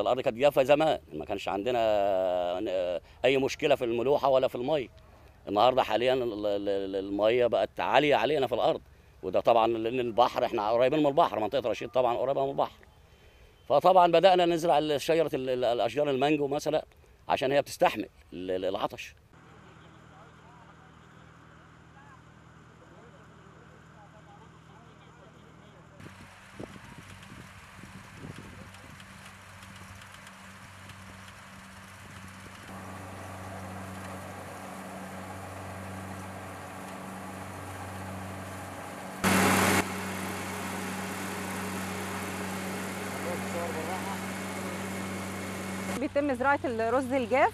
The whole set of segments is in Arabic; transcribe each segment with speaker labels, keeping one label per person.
Speaker 1: الأرض كانت جافة زمان. ما كانش عندنا آه، أي مشكلة في الملوحة ولا في الميه النهارده حاليا ال- ال- ال- المية بقت عالية علينا في الأرض. وده طبعا لأن البحر إحنا قريبين من البحر منطقة رشيد طبعا قريبة من البحر. فطبعا بدأنا نزرع شجرة ال- ال- الأشجار المانجو مثلا عشان هي بتستحمل ال- ال- العطش.
Speaker 2: بيتم زراعة الرز الجاف.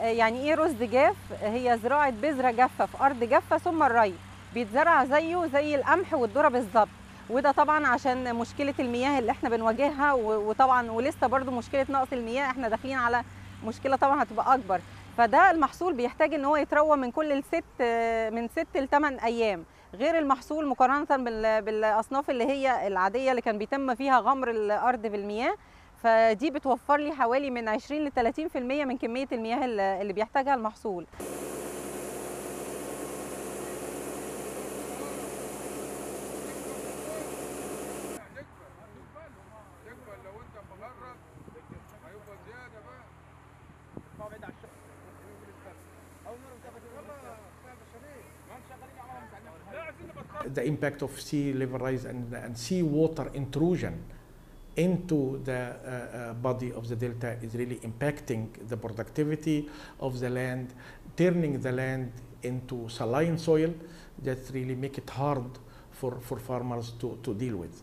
Speaker 2: آه، يعني إيه رز جاف؟ هي زراعة بذرة جافة في أرض جافة ثم الري. بيتزرع زيه زي القمح والذرة بالظبط. وده طبعا عشان مشكلة المياه اللي إحنا بنواجهها وطبعا ولسه برضو مشكلة نقص المياه. إحنا داخلين على مشكلة طبعا هتبقى أكبر. فده المحصول بيحتاج إن هو يتروى من كل الست آه، من ست لثمان أيام. غير المحصول مقارنة بال- بالأصناف اللي هي العادية اللي كان بيتم فيها غمر الأرض بالمياه فدي بتوفر لي حوالي من 20 ل 30% من كمية المياه اللي بيحتاجها المحصول.
Speaker 3: The impact of sea level rise and, and sea water intrusion into the uh, uh, body of the delta is really impacting the productivity of the land, turning the land into saline soil that really make it hard for, for farmers to, to deal with.